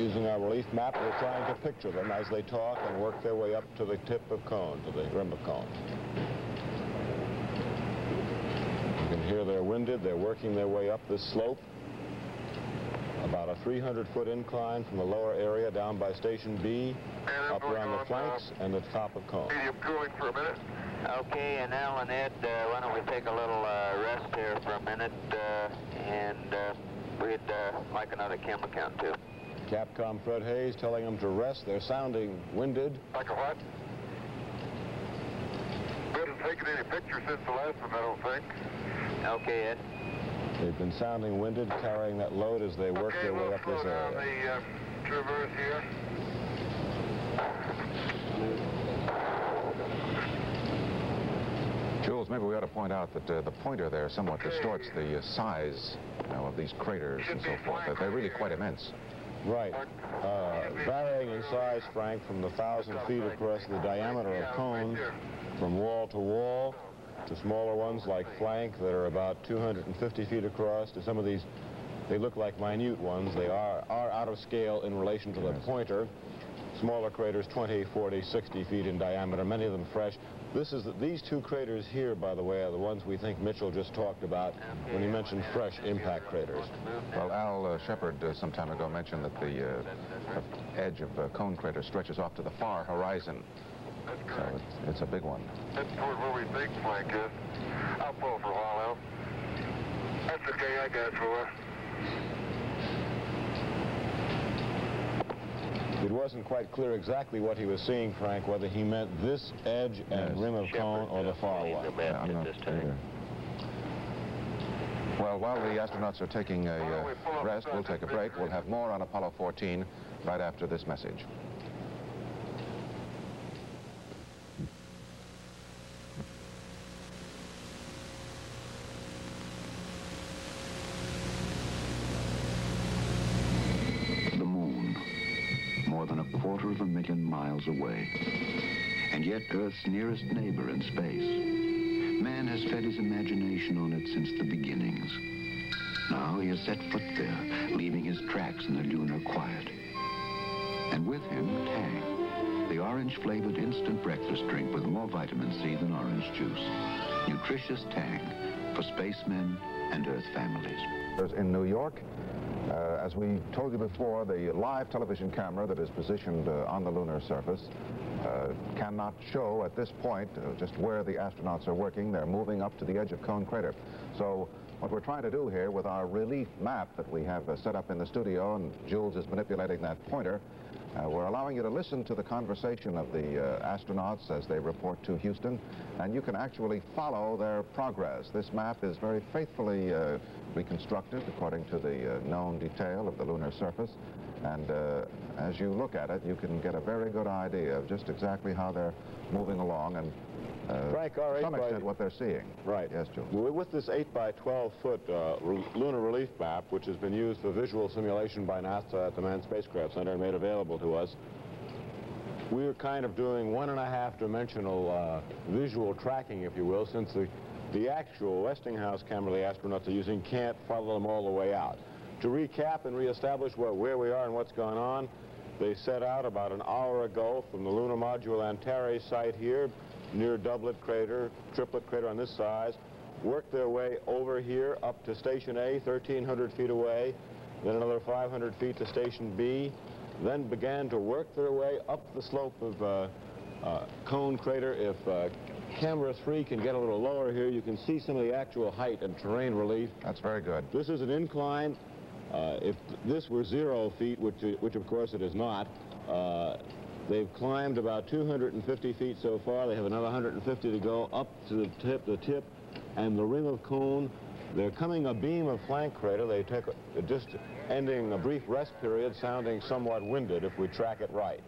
Using our relief map, we're trying to picture them as they talk and work their way up to the tip of cone, to the rim of cone. You can hear they're winded. They're working their way up this slope. About a 300-foot incline from the lower area down by Station B, up around the flanks and the top of cone. Medium cooling for a minute. Okay, and Al and Ed, uh, why don't we take a little uh, rest here for a minute, uh, and uh, we'd uh, like another camera count too. Capcom Fred Haise telling them to rest. They're sounding winded. Like a what? We haven't taken any pictures since the last one, I don't think. Okay, Ed. They've been sounding winded, carrying that load as they work okay, their we'll way up slow this down area. the um, traverse here. Jules, maybe we ought to point out that uh, the pointer there somewhat distorts the uh, size you know, of these craters and so forth. They're really quite immense. Right. Uh, varying in size, Frank, from the 1,000 feet across the diameter of cones, from wall to wall, to smaller ones like flank that are about 250 feet across, to some of these, they look like minute ones. They are, are out of scale in relation to the pointer. Smaller craters, 20, 40, 60 feet in diameter, many of them fresh. This is the, these two craters here, by the way, are the ones we think Mitchell just talked about when he mentioned fresh impact craters. Well, Al uh, Shepard uh, some time ago mentioned that the uh, edge of uh, Cone Crater stretches off to the far horizon. So it's, it's a big one. That's toward where we think flank is. I'll pull for a while, Al. That's okay, I got it for a It wasn't quite clear exactly what he was seeing, Frank, whether he meant this edge and rim of cone or the far Shepard, one. uh, Yeah, I'm not this time. either. Well, while the astronauts are taking a uh, rest, we'll take a break. We'll have more on Apollo 14 right after this message. The moon, more than a quarter of a million miles away, and yet Earth's nearest neighbor in space. Man has fed his imagination on it since the beginnings. Now he has set foot there, leaving his tracks in the lunar quiet. And with him, Tang, the orange-flavored instant breakfast drink with more vitamin C than orange juice. Nutritious Tang for spacemen and Earth families. In New York, uh, as we told you before, the live television camera that is positioned uh, on the lunar surface uh, cannot show at this point uh, just where the astronauts are working. They're moving up to the edge of Cone Crater. So what we're trying to do here with our relief map that we have uh, set up in the studio, and Jules is manipulating that pointer, uh, we're allowing you to listen to the conversation of the uh, astronauts as they report to Houston, and you can actually follow their progress. This map is very faithfully uh, reconstructed according to the known detail of the lunar surface, and uh, as you look at it, you can get a very good idea of just exactly how they're moving along and uh, Frank, our to some extent what they're seeing. Right. Yes, Jules. With this 8 by 12 foot uh, re- lunar relief map, which has been used for visual simulation by NASA at the Manned Spacecraft Center and made available to us, we're kind of doing one and a half dimensional uh, visual tracking, if you will, since the, the actual Westinghouse camera the astronauts are using can't follow them all the way out. To recap and reestablish where, where we are and what's going on, they set out about an hour ago from the lunar module Antares site here, near Doublet Crater, Triplet Crater on this size, worked their way over here up to Station A, 1,300 feet away, then another 500 feet to Station B, then began to work their way up the slope of uh, uh, Cone Crater. If uh, camera 3 can get a little lower here, you can see some of the actual height and terrain relief. That's very good. This is an incline. Uh, if this were zero feet, which, which of course it is not, uh, they've climbed about 250 feet so far. They have another 150 to go up to the tip, the tip, and the rim of cone. They're coming a beam of flank crater. They take a, just ending a brief rest period, sounding somewhat winded if we track it right.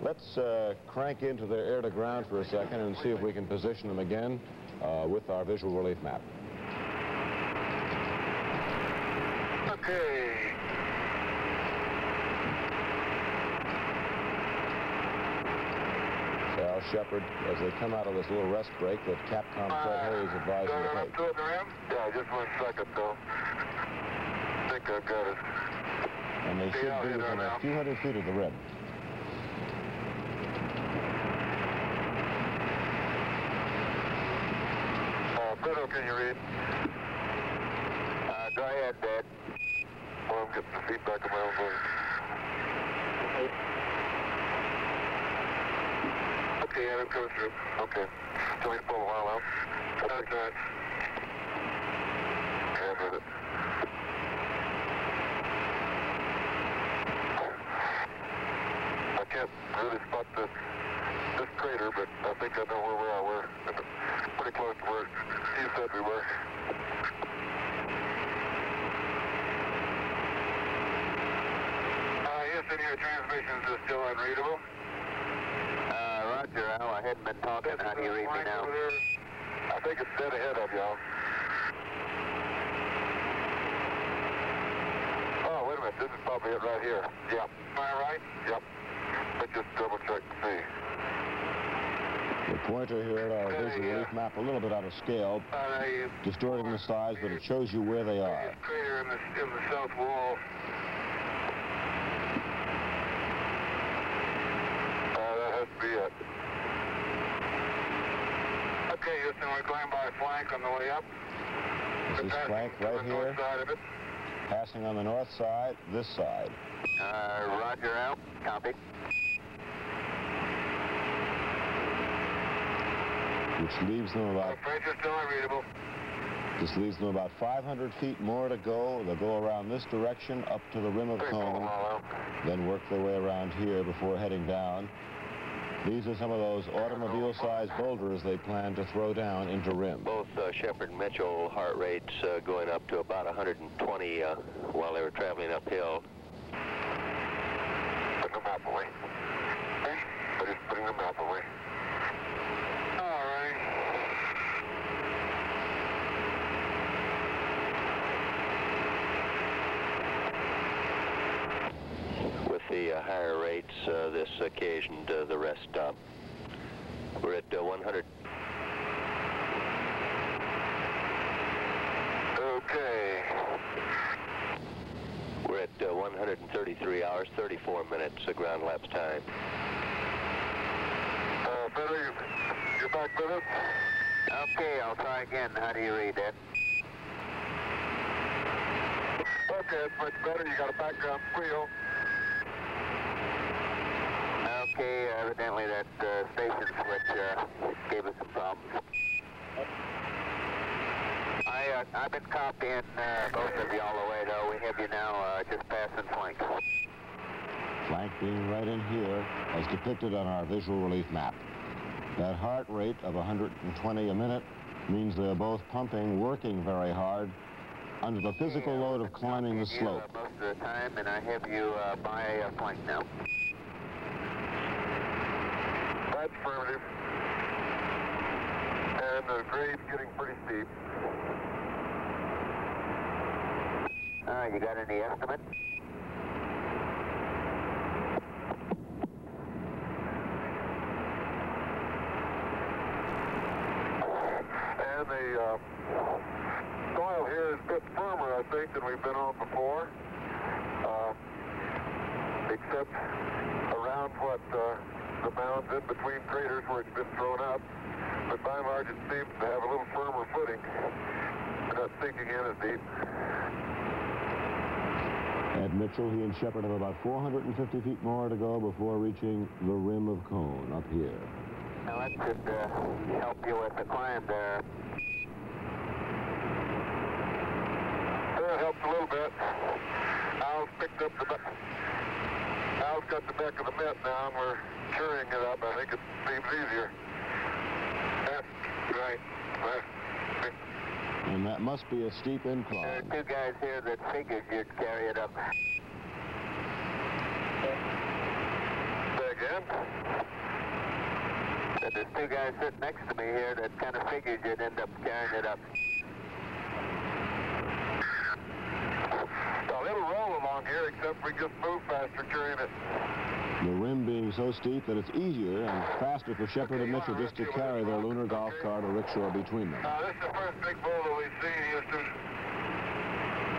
Let's uh, crank into their air to ground for a second and see if we can position them again uh, with our visual relief map. Okay. So Al Shepard, as they come out of this little rest break that Capcom Fred Haise advised them to up take. Yeah, just one second though. I think I've got it. And they should be within a few hundred feet of the rim. Uh, can you read? Uh, go ahead, Dad. Well, I'm getting the feedback on my own voice. Okay, yeah, it goes through. Okay. So we pull a while out. That's right. I've read it. I can't really spot this this crater, but I think I know where we are. We're pretty close to where you said we were. Uh, Houston, your transmissions are still unreadable. Roger, Al. I been talking. How do you read me now? I think it's dead ahead of y'all. Oh, wait a minute. This is probably it right here. Yep. Am I right? Yep. Let's just double check and see. The pointer here at our Yeah, visual yeah. relief map a little bit out of scale, Uh, distorting the size, but it shows you where they are. crater in the, in the south wall. Uh, that has to be it. Houston, we're going by flank on the way up. This is flank right here, north side of it. passing on the north side, this side. Uh, Roger, out. Copy. which leaves them about French is still unreadable. this leaves them about 500 feet more to go. They'll go around this direction up to the rim of cone, then work their way around here before heading down. These are some of those automobile-sized boulders they plan to throw down into rim. Both uh, Shepard and Mitchell heart rates uh, going up to about 120 uh, while they were traveling uphill. Putting the map away. Okay? They're just putting the map away. All right. With the uh, higher uh, this occasioned uh, the rest stop. We're at uh, 100. Okay. We're at uh, 133 hours, 34 minutes of ground lapse time. Uh, Beto, you, you're back with? Okay, I'll try again. How do you read that? Okay, that's much better. You got a background squeal. Evidently that uh, station switch uh, gave us some problems. I, uh, I've been copying uh, both of you all the way, though. We have you now uh, just passing flank. Flank being right in here, as depicted on our visual relief map. That heart rate of 120 a minute means they're both pumping, working very hard, under the physical load of climbing the uh, slope. most of the time, and I have you uh, by uh, flank now. Affirmative. And the grade's getting pretty steep. Uh, you got any estimate? And the uh, soil here is a bit firmer, I think, than we've been on before. Uh, except the in between craters where it's been thrown up. But by and large, it seems to have a little firmer footing. We're not sinking in as deep. Ed Mitchell, he and Shepard have about 450 feet more to go before reaching the rim of cone up here. Now that should uh, help you with the climb there. That helps a little bit. Al's picked up the... Al's got the back of the mitt now, and we're carrying it up. I think it seems easier. That's right. That's, And that must be a steep incline. There are two guys here that figured you'd carry it up. say again. But there's two guys sitting next to me here that kind of figured you'd end up carrying it up. Well, it'll roll along here, except we just move faster carrying it. The rim being so steep that it's easier and faster for Shepard and Mitchell just to carry their lunar golf cart or rickshaw between them. Uh, this is the first big boulder we've seen, Houston.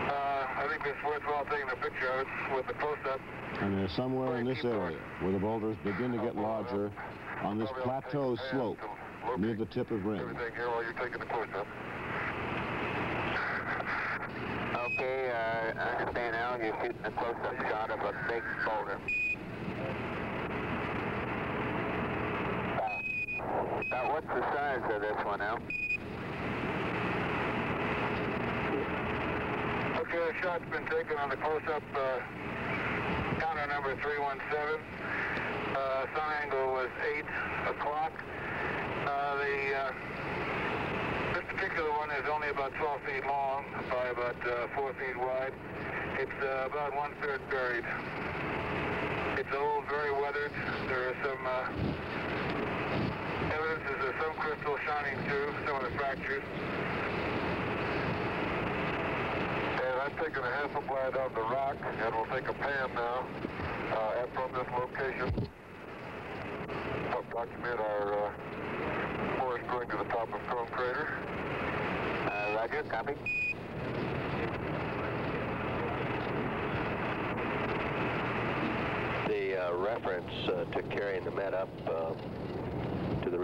Uh, I think this it's worthwhile taking a picture of it with the close-up. And they're somewhere in this area where the boulders begin to get larger on this plateau slope near the tip of rim. Everything here while you're taking the close-up. Okay, uh, I understand now you're shooting a close-up shot of a big boulder. Now, what's the size of this one, Al? Okay, the shot's been taken on the close-up uh, counter number 317. Uh, sun angle was 8 o'clock. Uh, the, uh, this particular one is only about 12 feet long by about uh, 4 feet wide. It's uh, about one-third buried. It's old, very weathered. There are some evidences of some crystal shining through some of the fractures. And I've taken a blade of the rock, and we'll take a pan now uh, from this location. Help document our uh, forest going to the top of Cone Crater. Uh, Roger, copy. The uh, reference uh, to carrying the Met up uh,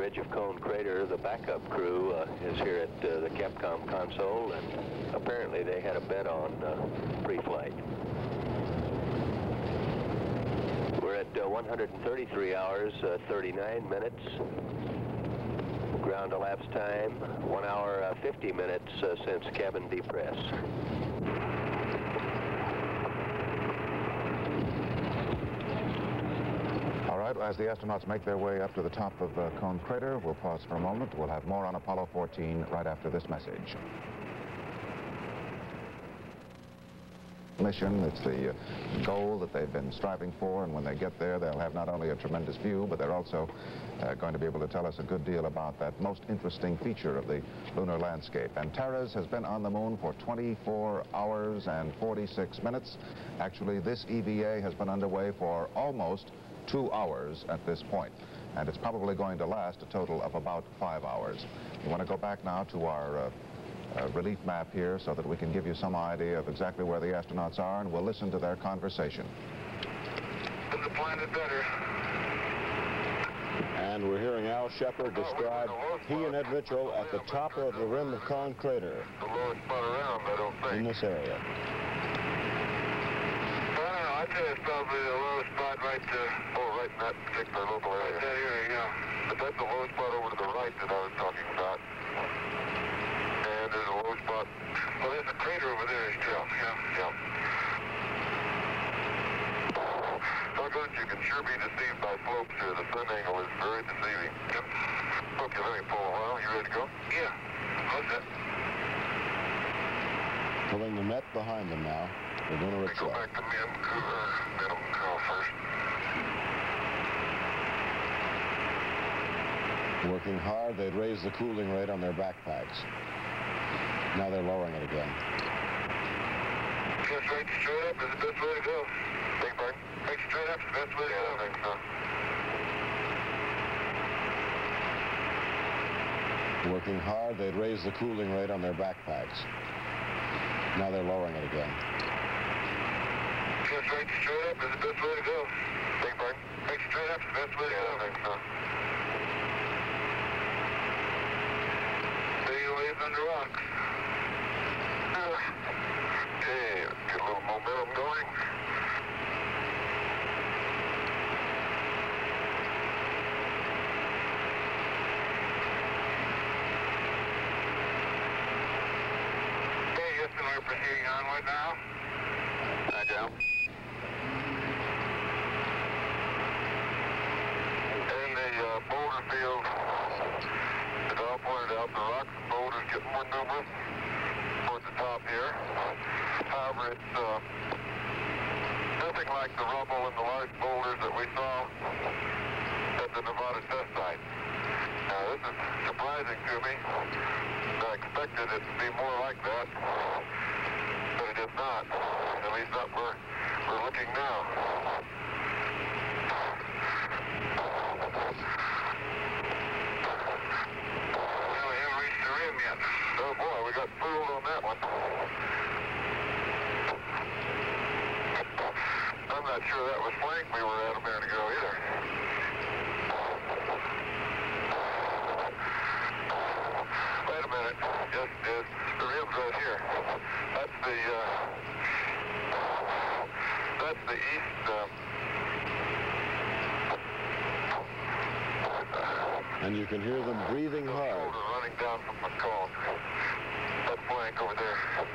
ridge of Cone Crater, the backup crew uh, is here at uh, the Capcom console, and apparently they had a bet on uh, pre-flight. We're at uh, 133 hours, uh, 39 minutes. Ground elapsed time, 1 hour, uh, 50 minutes since cabin depress. All right, as the astronauts make their way up to the top of uh, Cone Crater, we'll pause for a moment. We'll have more on Apollo 14 right after this message. Mission, it's the uh, goal that they've been striving for, and when they get there, they'll have not only a tremendous view, but they're also uh, going to be able to tell us a good deal about that most interesting feature of the lunar landscape. And Antares has been on the moon for 24 hours and 46 minutes. Actually, this EVA has been underway for almost two hours at this point, and it's probably going to last a total of about five hours. We want to go back now to our uh, uh, relief map here so that we can give you some idea of exactly where the astronauts are, and we'll listen to their conversation. Is the planet better? And we're hearing Al Shepard describe he and Ed Mitchell at the top of the rim of Cone Crater The around, I don't think. in this area. I don't know. I'd say it's probably the lowest spot right uh Oh, right in that particular local area. Right that area, yeah. But that's the lowest spot over to the right that I was talking about. And there's a low spot. Well, there's a crater over there, too. Yeah, yeah. Doggone, you can sure be deceived by slopes here. The sun angle is very deceiving. Yep. Okay, let me pull a while. You ready to go? Yeah. How's that? Pulling the net behind them now. The lunar Let me go back to men, uh, middle first. Working hard, they'd raise the cooling rate on their backpacks. Now they're lowering it again. Just right straight up is the best way to go. Big bird. Right straight up is the best way to go. I think so. Working hard, they'd raise the cooling rate on their backpacks. Now they're lowering it again. Right straight up is the best way to go. Big bird. Right straight up is the best way to go. I think so. Stay away from the rocks. Okay, get a little momentum going. Okay, Houston, we're proceeding onward now. Hi, Joe. In the boulder field, as Al pointed out, the rocks boulders get more numerous towards the top here. However, it's uh, nothing like the rubble and the large boulders that we saw at the Nevada test site. Now, this is surprising to me. I expected it to be more like that, but it is not. At least not where we're looking now. Well, we haven't reached the rim yet. Oh boy, we got fooled on that one. think we were at a minute ago either. Wait a minute. Just, just the rim's right here. That's the, uh, that's the east, uh, And you can hear them breathing hard. running down from the. That flank over there.